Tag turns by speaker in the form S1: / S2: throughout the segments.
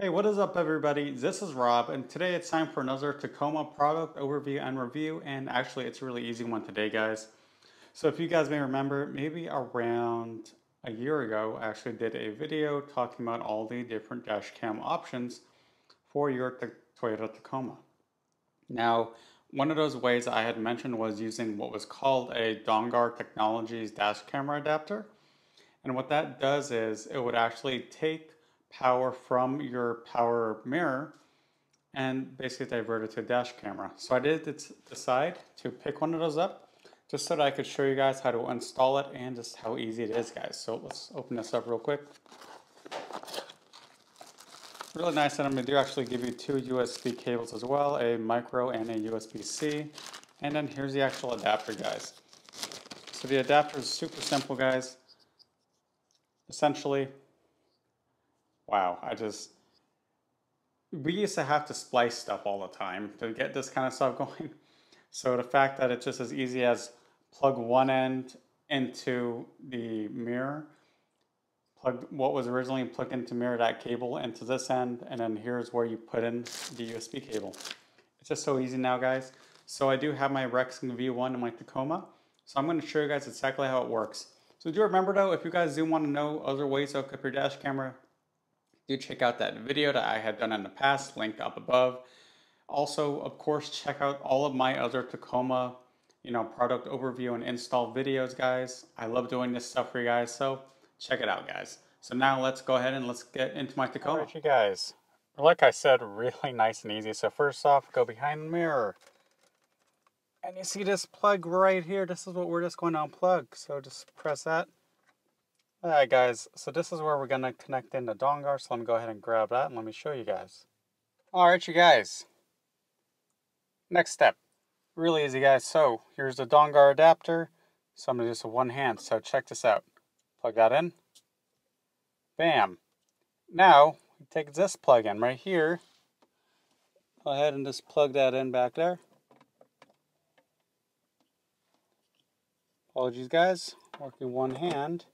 S1: Hey, what is up everybody? This is Rob and today it's time for another Tacoma product overview and review and actually it's a really easy one today guys. So if you guys may remember, maybe around a year ago I actually did a video talking about all the different dash cam options for your Toyota Tacoma. Now, one of those ways I had mentioned was using what was called a Dongar Technologies dash camera adapter. And what that does is it would actually take power from your power mirror and basically divert it to a dash camera. So I did decide to pick one of those up just so that I could show you guys how to install it and just how easy it is guys. So let's open this up real quick. Really nice that I'm to do actually give you two USB cables as well, a micro and a USB-C. And then here's the actual adapter guys. So the adapter is super simple guys. Essentially, wow, I just, we used to have to splice stuff all the time to get this kind of stuff going. So the fact that it's just as easy as plug one end into the mirror, plug what was originally plugged into mirror that cable into this end, and then here's where you put in the USB cable. It's just so easy now, guys. So I do have my Rexing V1 in my Tacoma. So I'm going to show you guys exactly how it works. So do remember though, if you guys do want to know other ways to hook up your dash camera, do check out that video that I had done in the past, link up above. Also, of course, check out all of my other Tacoma, you know, product overview and install videos, guys. I love doing this stuff for you guys, so check it out, guys. So now let's go ahead and let's get into my Tacoma. All right, you guys. Like I said, really nice and easy. So first off, go behind the mirror. And you see this plug right here? This is what we're just going to unplug. So just press that. Alright guys, so this is where we're going to connect in the dongar, so let me go ahead and grab that and let me show you guys. Alright you guys, next step, really easy guys, so here's the dongar adapter, so I'm going to do this with one hand, so check this out. Plug that in, bam. Now, take this plug in right here, go ahead and just plug that in back there. Apologies guys, working one hand.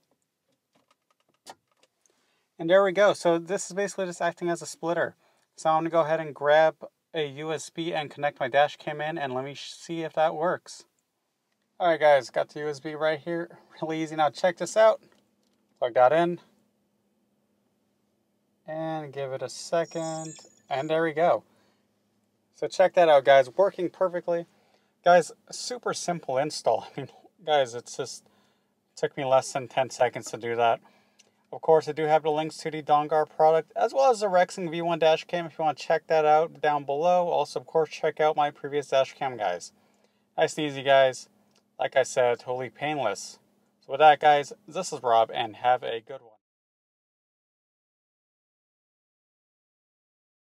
S1: And there we go. So this is basically just acting as a splitter. So I'm going to go ahead and grab a USB and connect my dash cam in and let me see if that works. Alright guys, got the USB right here. Really easy. Now check this out. Plug that in. And give it a second. And there we go. So check that out guys. Working perfectly. Guys, super simple install. I mean, guys, it's just took me less than 10 seconds to do that. Of course, I do have the links to the Dongar product as well as the Rexing V1 dash cam if you want to check that out down below. Also, of course, check out my previous dash cam guys. Nice and easy, guys. Like I said, totally painless. So with that, guys, this is Rob, and have a good one.